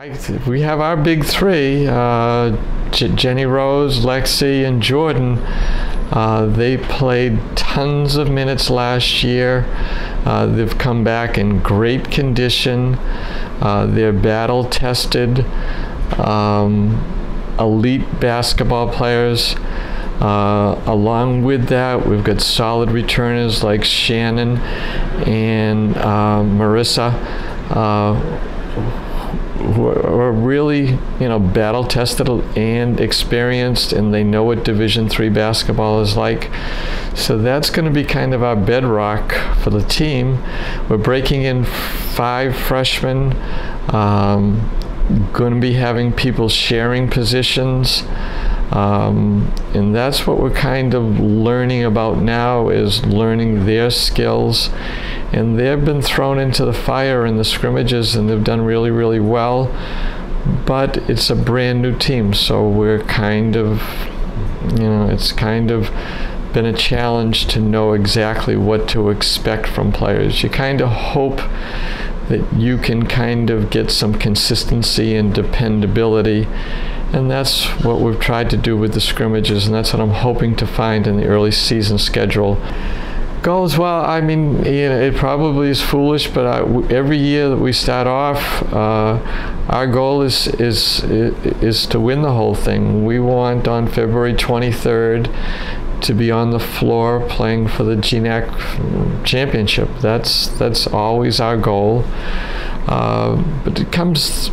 I, we have our big three uh, Jenny Rose, Lexi, and Jordan. Uh, they played tons of minutes last year. Uh, they've come back in great condition. Uh, they're battle tested, um, elite basketball players. Uh, along with that, we've got solid returners like Shannon and uh, Marissa, uh, are really, you know, battle tested and experienced, and they know what Division three basketball is like. So that's going to be kind of our bedrock for the team. We're breaking in five freshmen. Um, going to be having people sharing positions. Um, and that's what we're kind of learning about now is learning their skills. And they've been thrown into the fire in the scrimmages and they've done really, really well. But it's a brand new team, so we're kind of, you know, it's kind of been a challenge to know exactly what to expect from players. You kind of hope that you can kind of get some consistency and dependability and that's what we've tried to do with the scrimmages, and that's what I'm hoping to find in the early season schedule. Goals, well, I mean, you know, it probably is foolish, but I, every year that we start off, uh, our goal is, is, is to win the whole thing. We want on February 23rd to be on the floor playing for the GNAC championship. That's, that's always our goal. Uh, but it comes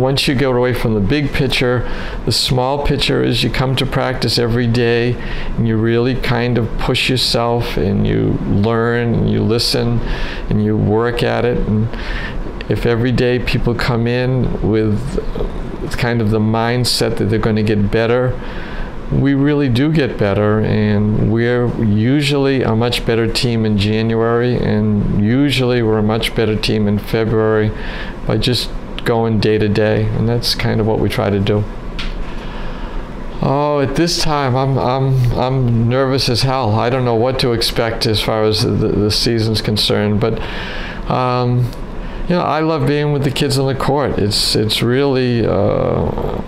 once you get away from the big picture, the small picture is you come to practice every day and you really kind of push yourself and you learn and you listen and you work at it. And if every day people come in with kind of the mindset that they're going to get better, we really do get better, and we're usually a much better team in January, and usually we're a much better team in February by just going day to day, and that's kind of what we try to do. Oh, at this time, I'm I'm I'm nervous as hell. I don't know what to expect as far as the, the season's concerned, but um, you know, I love being with the kids on the court. It's it's really. Uh,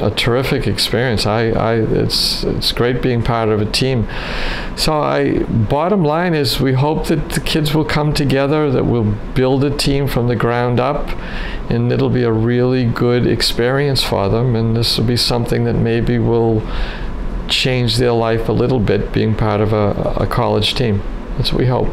a terrific experience. I, I, it's, it's great being part of a team. So I, bottom line is we hope that the kids will come together, that we'll build a team from the ground up, and it'll be a really good experience for them. And this will be something that maybe will change their life a little bit, being part of a, a college team. That's what we hope.